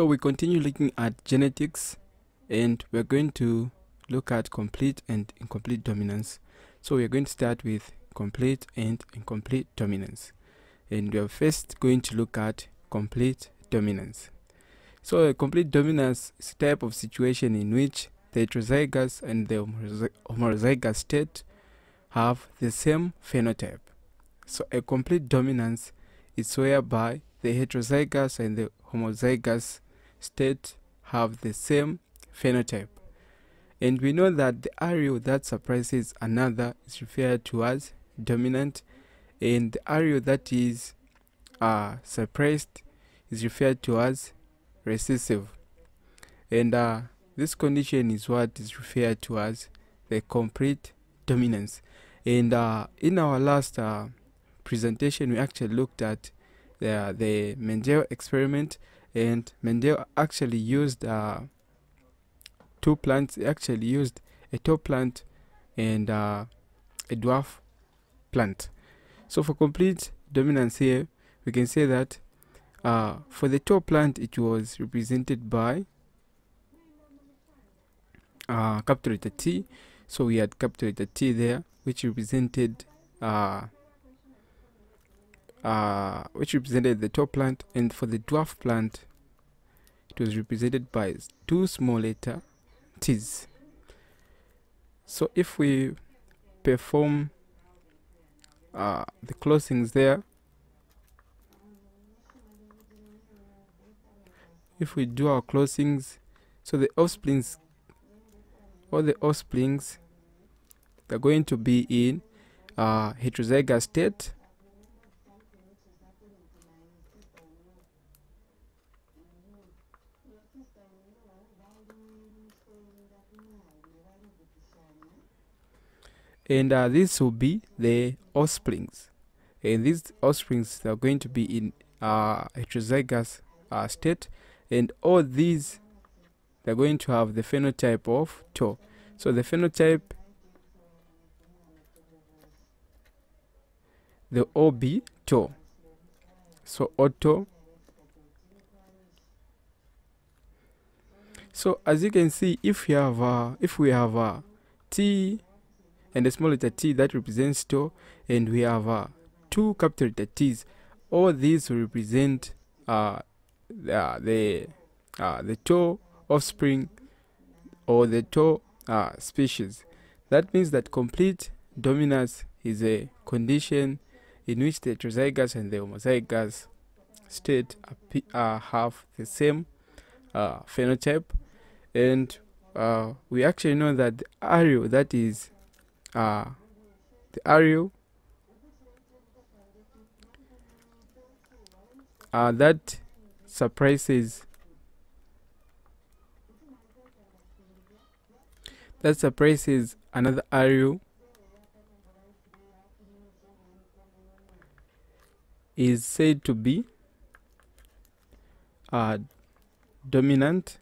So we continue looking at genetics and we're going to look at complete and incomplete dominance. So we're going to start with complete and incomplete dominance. And we're first going to look at complete dominance. So a complete dominance is a type of situation in which the heterozygous and the homozygous state have the same phenotype. So a complete dominance is whereby the heterozygous and the homozygous state have the same phenotype. And we know that the allele that suppresses another is referred to as dominant, and the allele that is uh, suppressed is referred to as recessive. And uh, this condition is what is referred to as the complete dominance. And uh, in our last uh, presentation, we actually looked at the, the Mendel experiment, and Mendel actually used uh, two plants. Actually used a tall plant and uh, a dwarf plant. So for complete dominance here, we can say that uh, for the tall plant, it was represented by uh, capital letter T. So we had capital letter T there, which represented uh, uh, which represented the tall plant, and for the dwarf plant, it was represented by two small letter t's. So if we perform uh, the closings there, if we do our closings, so the offsprings, all the offsprings, they're going to be in uh, heterozygous state and uh, this will be the offsprings. And these offsprings are going to be in uh, heterozygous uh, state. And all these they're going to have the phenotype of toe so the phenotype the OB toe so auto. So as you can see if you have uh, if we have a T and a small letter t that represents toe and we have uh, two capital letter t's. All these represent uh, uh, the uh, the toe offspring or the toe uh, species. That means that complete dominance is a condition in which the heterozygous and the homozygous state uh, have the same uh, phenotype. And uh, we actually know that the allele that is uh, the allele uh, that surprises. That surprises another allele is said to be uh, dominant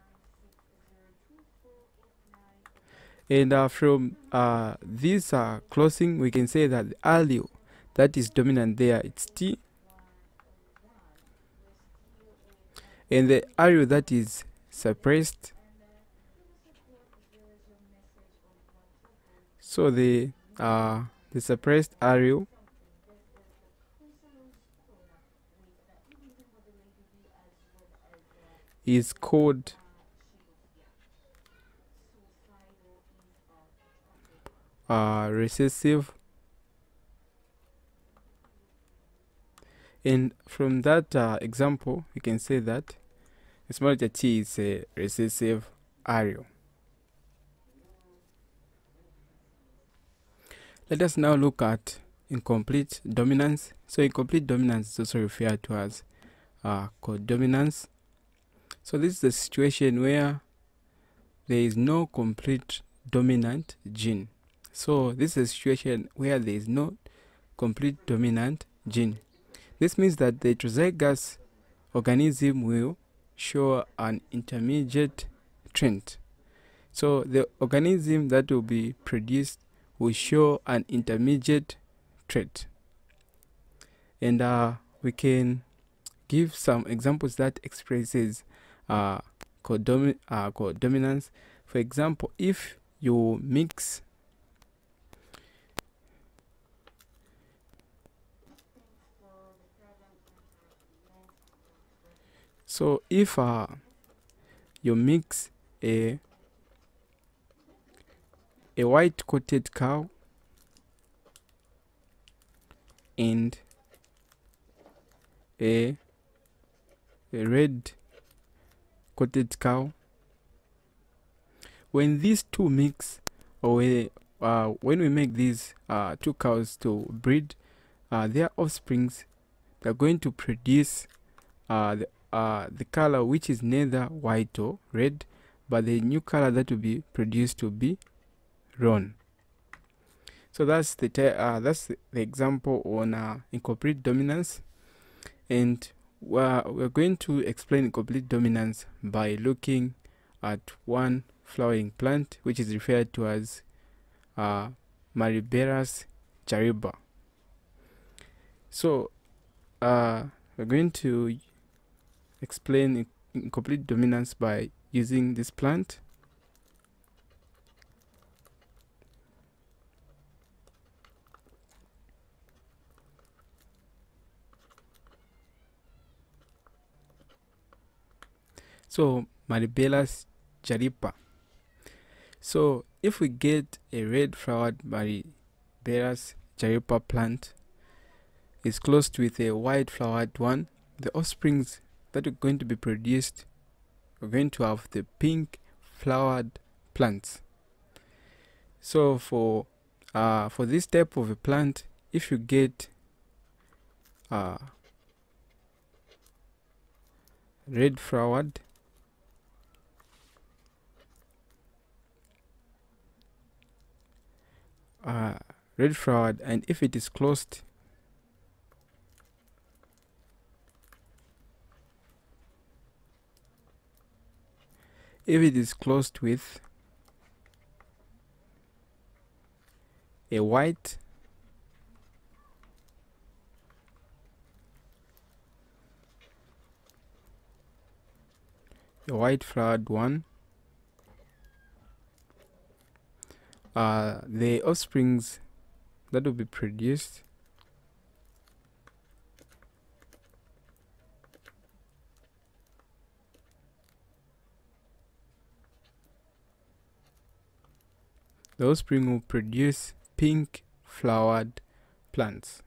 and uh, from uh, this uh, closing we can say that the allele that is dominant there it's T. And the allele that is suppressed. So the uh, the suppressed allele is called uh, recessive and from that uh, example we can say that small letter t is a recessive allele. Let us now look at incomplete dominance. So incomplete dominance is also referred to as uh, codominance. So this is the situation where there is no complete dominant gene. So this is a situation where there is no complete dominant gene. This means that the heterozygous organism will show an intermediate trend. So the organism that will be produced will show an intermediate trait. And uh, we can give some examples that expresses uh, codomi uh, codominance. For example, if you mix so if uh, you mix a a white coated cow and a, a red coated cow when these two mix or uh, when we make these uh, two cows to breed uh, their offsprings they're going to produce uh, the, uh, the color which is neither white or red but the new color that will be produced will be roan so that's the uh, that's the, example on uh, incomplete dominance and we're, we're going to explain incomplete dominance by looking at one flowering plant which is referred to as uh, Mirabilis jalapa. So uh, we're going to explain incomplete dominance by using this plant So Mirabilis jalapa. So if we get a red flowered Mirabilis jalapa plant is closed with a white flowered one, the offsprings that are going to be produced we're going to have the pink flowered plants. So for uh, for this type of a plant, if you get uh, red flowered uh, red flowered and if it is closed if it is closed with a white a white flowered one. Uh, the offsprings that will be produced the offspring will produce pink flowered plants.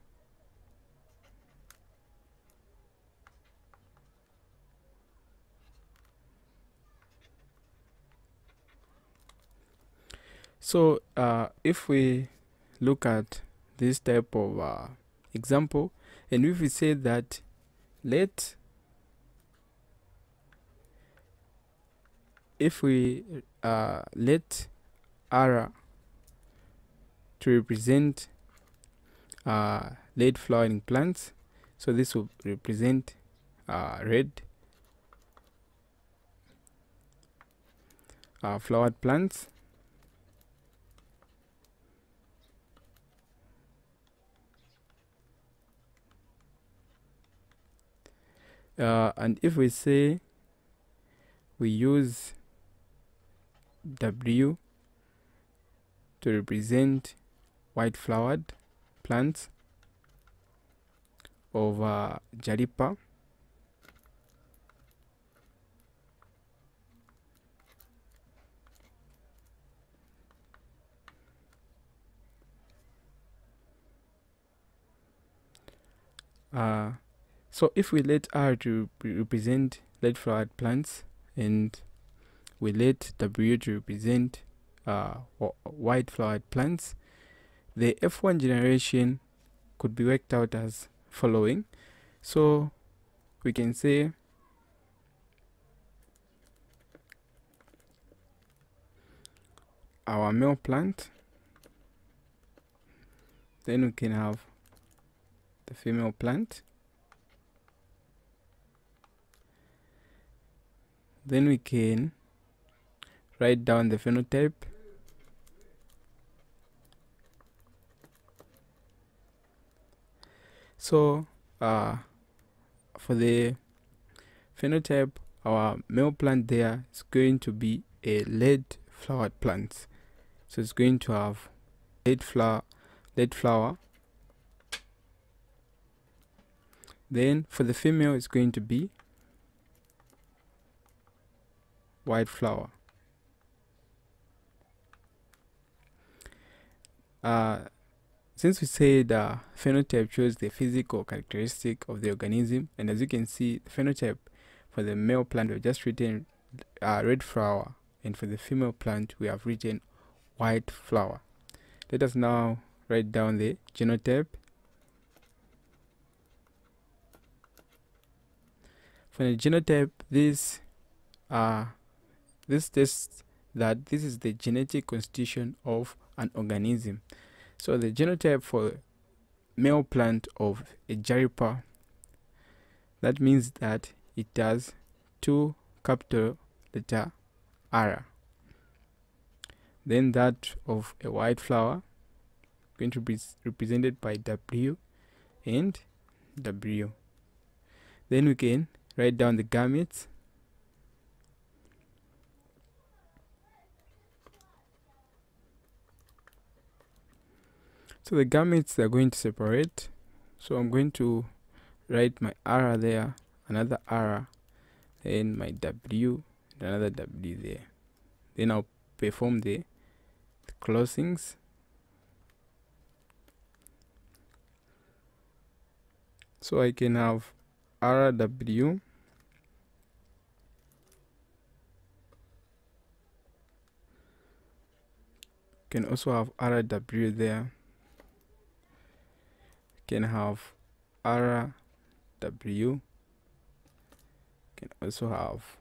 So uh, if we look at this type of uh, example, and if we say that let if we uh, let R to represent uh, late flowering plants, so this will represent uh, red uh, flowered plants. Uh, and if we say we use W to represent white flowered plants of uh, Jalapa. Uh, so if we let R to represent lead flowered plants and we let W to represent uh, white flowered plants, the F1 generation could be worked out as following. So we can say our male plant, then we can have the female plant then we can write down the phenotype so uh, for the phenotype our male plant there is going to be a lead flowered plant. So it's going to have lead flower lead flower. Then for the female it's going to be white flower. Uh, since we said uh, phenotype shows the physical characteristic of the organism and as you can see the phenotype for the male plant we have just written uh, red flower and for the female plant we have written white flower let us now write down the genotype for the genotype this uh this tests that this is the genetic constitution of an organism. So the genotype for male plant of a jalapa, that means that it has two capital letter R. Then that of a white flower, going to be represented by W and W. Then we can write down the gametes so the gametes are going to separate so I'm going to write my R there another R then my W another W there. Then I'll perform the, the closings so I can have RW can also have RW there can have R W can also have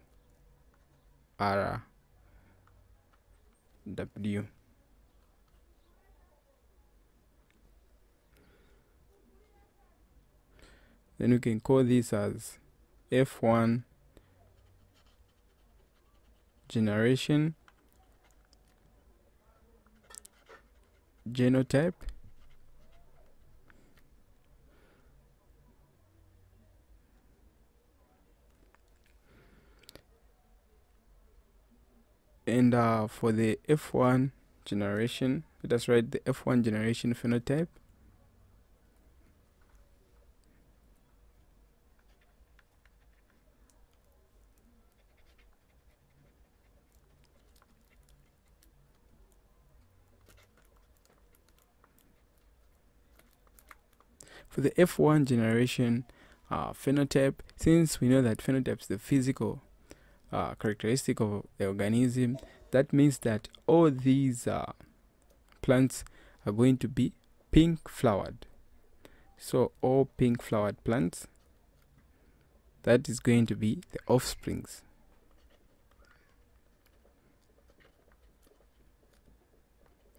R W. Then we can call this as F1 generation genotype and uh, for the F1 generation let us write the F1 generation phenotype. For the F1 generation uh, phenotype, since we know that phenotype is the physical uh, characteristic of the organism that means that all these uh, plants are going to be pink flowered. So all pink flowered plants that is going to be the offsprings.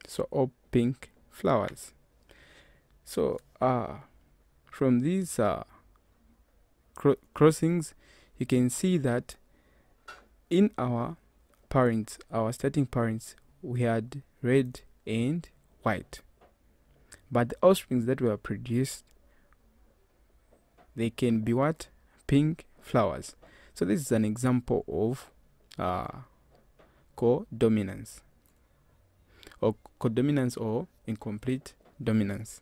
So all pink flowers. So uh from these uh cro crossings you can see that in our parents, our starting parents, we had red and white. But the offsprings that were produced, they can be what? Pink flowers. So this is an example of uh, codominance or codominance or incomplete dominance.